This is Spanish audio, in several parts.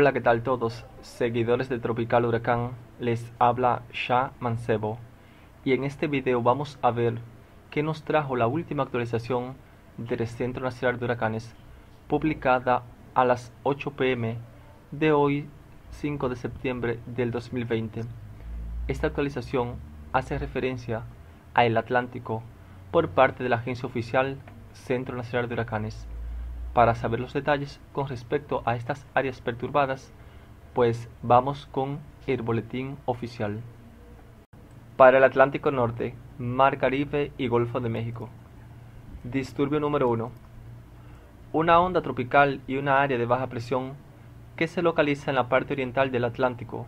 Hola, ¿qué tal todos? Seguidores de Tropical Huracán, les habla Shah Mancebo y en este video vamos a ver qué nos trajo la última actualización del Centro Nacional de Huracanes publicada a las 8 pm de hoy 5 de septiembre del 2020. Esta actualización hace referencia a el Atlántico por parte de la agencia oficial Centro Nacional de Huracanes. Para saber los detalles con respecto a estas áreas perturbadas, pues vamos con el boletín oficial. Para el Atlántico Norte, Mar Caribe y Golfo de México. Disturbio número 1. Una onda tropical y una área de baja presión que se localiza en la parte oriental del Atlántico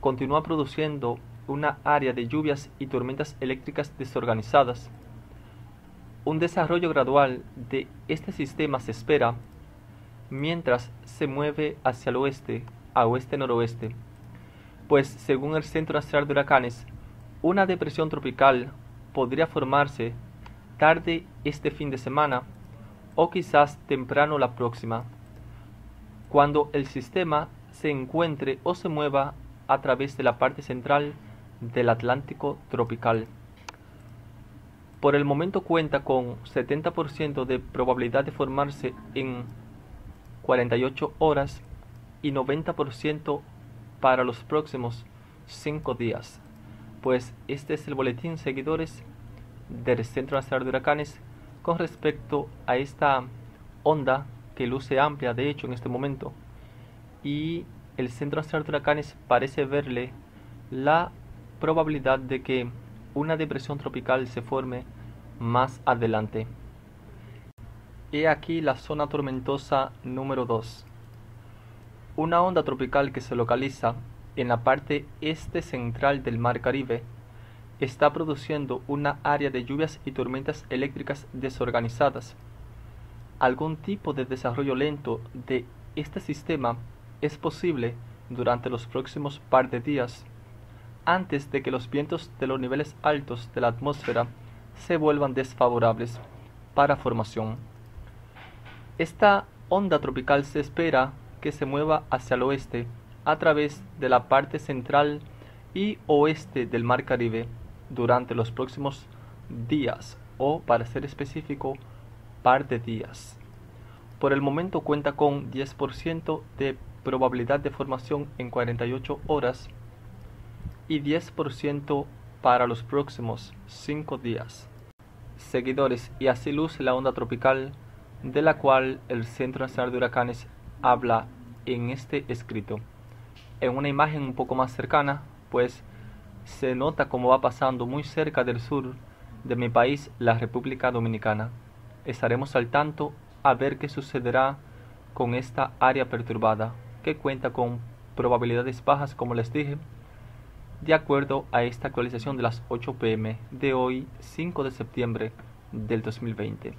continúa produciendo una área de lluvias y tormentas eléctricas desorganizadas un desarrollo gradual de este sistema se espera mientras se mueve hacia el oeste, a oeste-noroeste, pues según el Centro Nacional de Huracanes, una depresión tropical podría formarse tarde este fin de semana o quizás temprano la próxima, cuando el sistema se encuentre o se mueva a través de la parte central del Atlántico tropical. Por el momento cuenta con 70% de probabilidad de formarse en 48 horas y 90% para los próximos 5 días. Pues este es el boletín seguidores del Centro Nacional de Huracanes con respecto a esta onda que luce amplia de hecho en este momento y el Centro Nacional de Huracanes parece verle la probabilidad de que una depresión tropical se forme más adelante. He aquí la zona tormentosa número 2. Una onda tropical que se localiza en la parte este central del Mar Caribe está produciendo una área de lluvias y tormentas eléctricas desorganizadas. Algún tipo de desarrollo lento de este sistema es posible durante los próximos par de días, antes de que los vientos de los niveles altos de la atmósfera se vuelvan desfavorables para formación. Esta onda tropical se espera que se mueva hacia el oeste a través de la parte central y oeste del Mar Caribe durante los próximos días o, para ser específico, par de días. Por el momento cuenta con 10% de probabilidad de formación en 48 horas y 10% para los próximos 5 días. Seguidores, y así luce la onda tropical de la cual el Centro Nacional de Huracanes habla en este escrito. En una imagen un poco más cercana, pues se nota cómo va pasando muy cerca del sur de mi país, la República Dominicana. Estaremos al tanto a ver qué sucederá con esta área perturbada, que cuenta con probabilidades bajas, como les dije, de acuerdo a esta actualización de las 8 pm de hoy 5 de septiembre del 2020.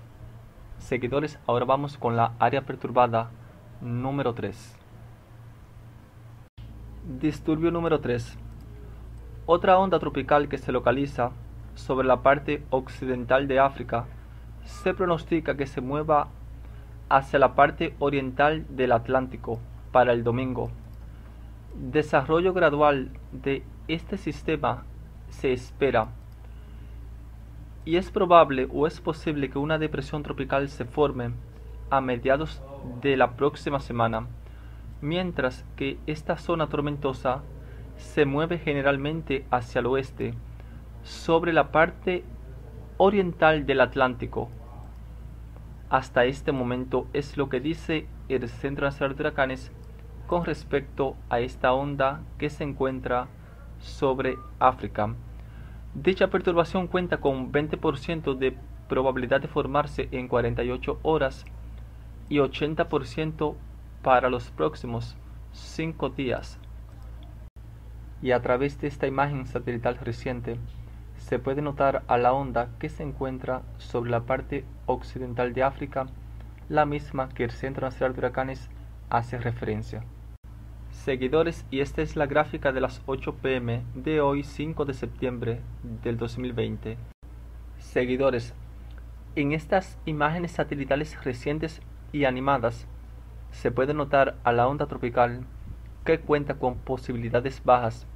Seguidores, ahora vamos con la área perturbada número 3. Disturbio número 3. Otra onda tropical que se localiza sobre la parte occidental de África se pronostica que se mueva hacia la parte oriental del Atlántico para el domingo. Desarrollo gradual de este sistema se espera y es probable o es posible que una depresión tropical se forme a mediados de la próxima semana, mientras que esta zona tormentosa se mueve generalmente hacia el oeste, sobre la parte oriental del Atlántico. Hasta este momento es lo que dice el Centro Nacional de Huracanes con respecto a esta onda que se encuentra sobre África. Dicha perturbación cuenta con 20% de probabilidad de formarse en 48 horas y 80% para los próximos 5 días. Y a través de esta imagen satelital reciente se puede notar a la onda que se encuentra sobre la parte occidental de África, la misma que el Centro Nacional de Huracanes hace referencia seguidores y esta es la gráfica de las 8 pm de hoy 5 de septiembre del 2020. Seguidores, en estas imágenes satelitales recientes y animadas se puede notar a la onda tropical que cuenta con posibilidades bajas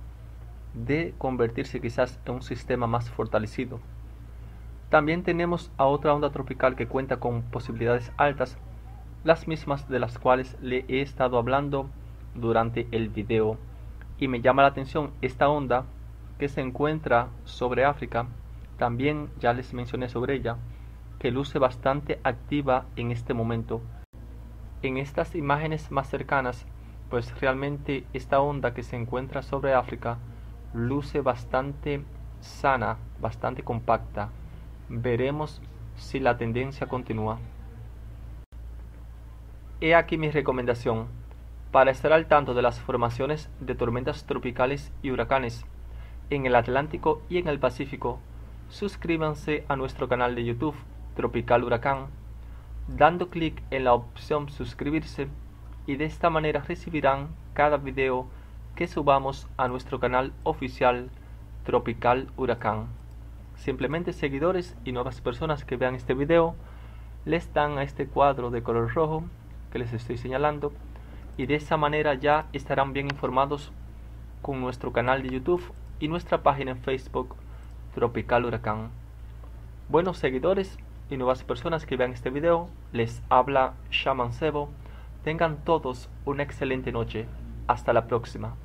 de convertirse quizás en un sistema más fortalecido. También tenemos a otra onda tropical que cuenta con posibilidades altas, las mismas de las cuales le he estado hablando durante el video. Y me llama la atención esta onda que se encuentra sobre África, también ya les mencioné sobre ella, que luce bastante activa en este momento. En estas imágenes más cercanas, pues realmente esta onda que se encuentra sobre África luce bastante sana, bastante compacta. Veremos si la tendencia continúa. He aquí mi recomendación. Para estar al tanto de las formaciones de tormentas tropicales y huracanes en el Atlántico y en el Pacífico, suscríbanse a nuestro canal de YouTube Tropical Huracán, dando clic en la opción suscribirse y de esta manera recibirán cada video que subamos a nuestro canal oficial Tropical Huracán. Simplemente seguidores y nuevas personas que vean este video les dan a este cuadro de color rojo que les estoy señalando y de esa manera ya estarán bien informados con nuestro canal de YouTube y nuestra página en Facebook Tropical Huracán. Buenos seguidores y nuevas personas que vean este video, les habla Shaman Sebo. Tengan todos una excelente noche. Hasta la próxima.